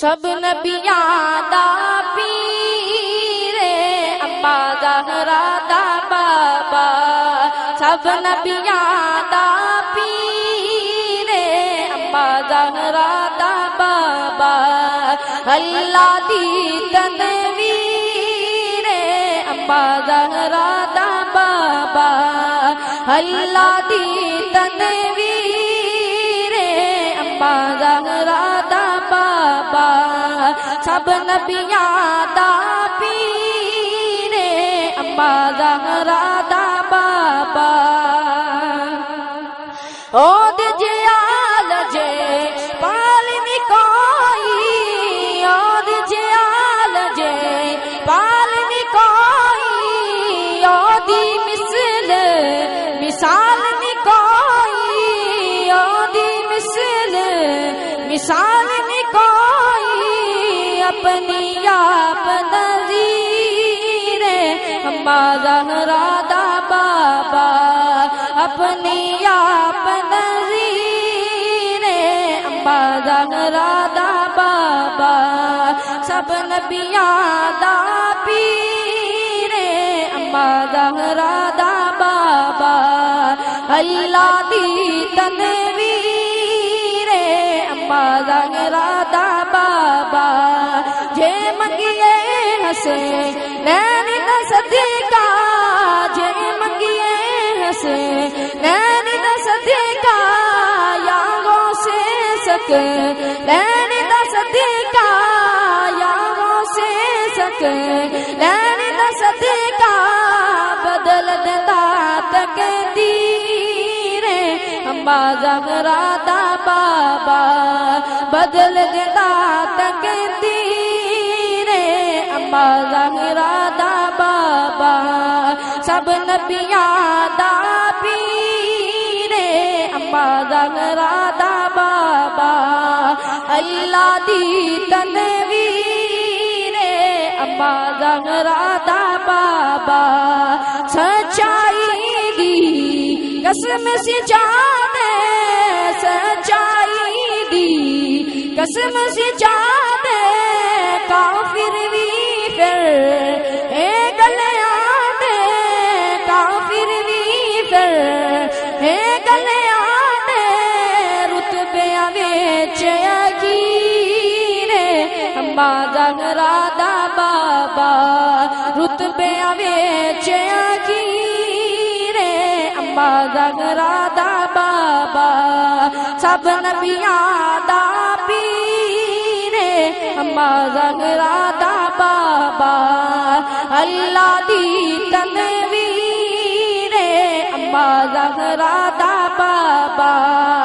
सब नबिया दा पीरे, अम्मा जहरा बाबा। सब नबिया दा पीरे, अम्मा जहरा दा बाबा। अल्लाह दी तनवीरे अम्मा जहरा दा बाबा। अल्लाह दी तनवीरे अम्मा जहरा सब नबिया दा पीरे, अम्मा जहरा दा बाबा। ओद जे आल जे पालनी कोई, ओद जे आल जे पालनी कोई, ओदी मिसल मिसाल नी अम्मा राधा बाबा, अपनी आप नजीरे अम्मा जहरा दा बाबा सब नबिया दा पीरे अम्मा जहरा दा बाबा, अल्लाह दी तनवीरे दा बाबा, जे मंगिए हसे सदका जे मंगिए हसे नैन दा सदका यारो से सक नैन दा सदका यारो से सक नैन दा सदका बदल देता तकदीरे अम्मा जहरा दा बाबा बदल देता सब नबिया दा पीरे जहरा दा बाबा। अल्लाह दी तनवीरे अम्मा जहरा दा बाबा। सच्चाई दी कसम से जाने सच्चाई दी कसम से जाने काफिर भी फिर बाबा रुतबे वेच अकीरे अम्मा जहरा दा बाबा, सब नबिया दा पीरे अम्मा जहरा दा बाबा, अल्लाह दी तनवीरे दा बाबा